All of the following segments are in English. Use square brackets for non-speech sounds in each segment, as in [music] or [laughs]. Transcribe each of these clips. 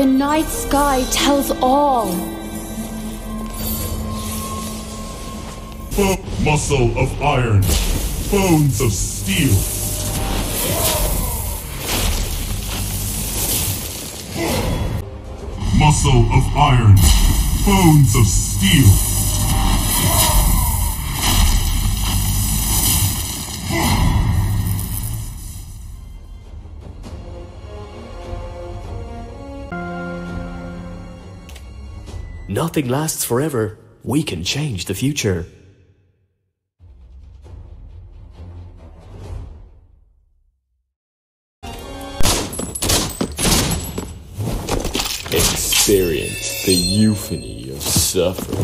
The night sky tells all. Muscle of iron, bones of steel. Muscle of iron, bones of steel. Nothing lasts forever. We can change the future. Experience the euphony of suffering.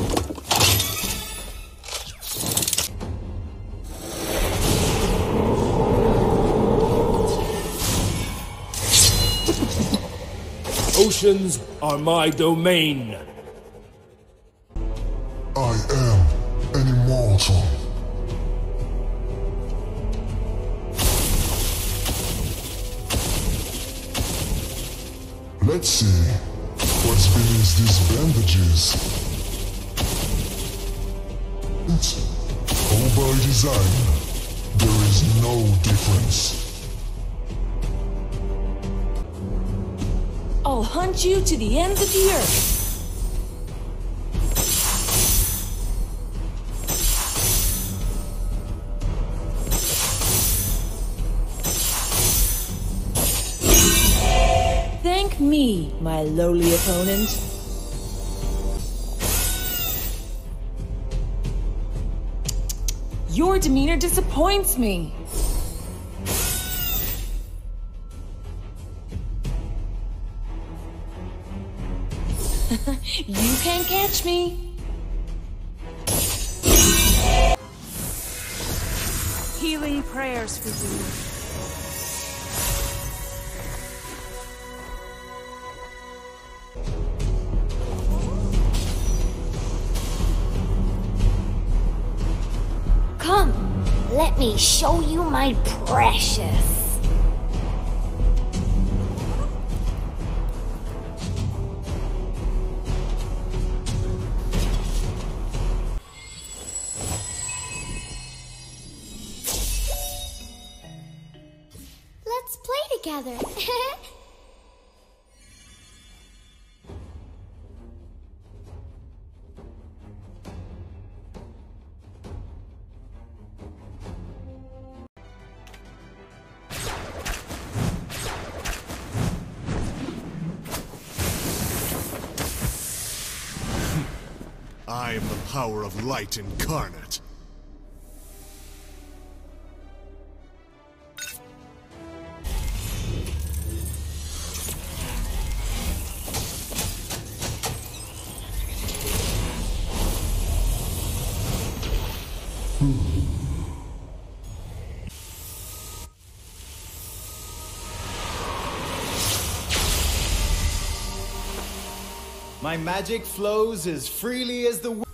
Oceans are my domain. I am an immortal. Let's see what's beneath these bandages. All by design, there is no difference. I'll hunt you to the ends of the earth. Me, my lowly opponent. Your demeanor disappoints me. [laughs] you can't catch me. Healing prayers for you. Let me show you my precious. Let's play together. [laughs] I am the power of light incarnate. My magic flows as freely as the. Love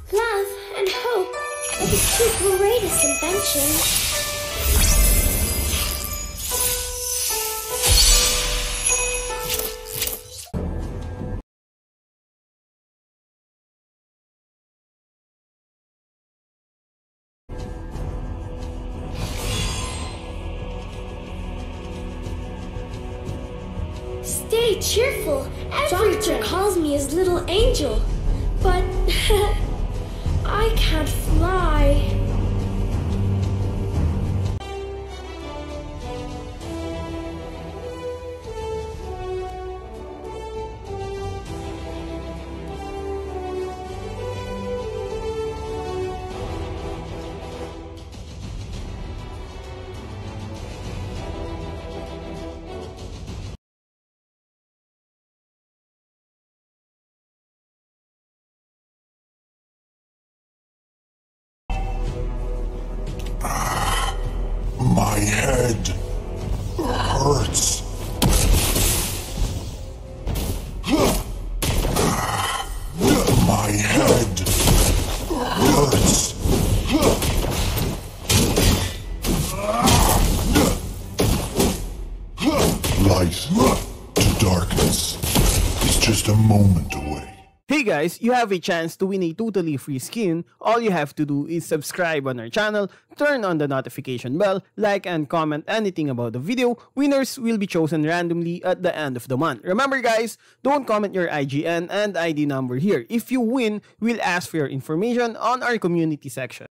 and hope are the two greatest inventions. Stay cheerful. Doctor calls me his little angel, but [laughs] I can't fly. My head hurts. My head hurts. Light to darkness. Is just a moment away. Hey guys, you have a chance to win a totally free skin. All you have to do is subscribe on our channel, turn on the notification bell, like and comment anything about the video. Winners will be chosen randomly at the end of the month. Remember guys, don't comment your IGN and ID number here. If you win, we'll ask for your information on our community section.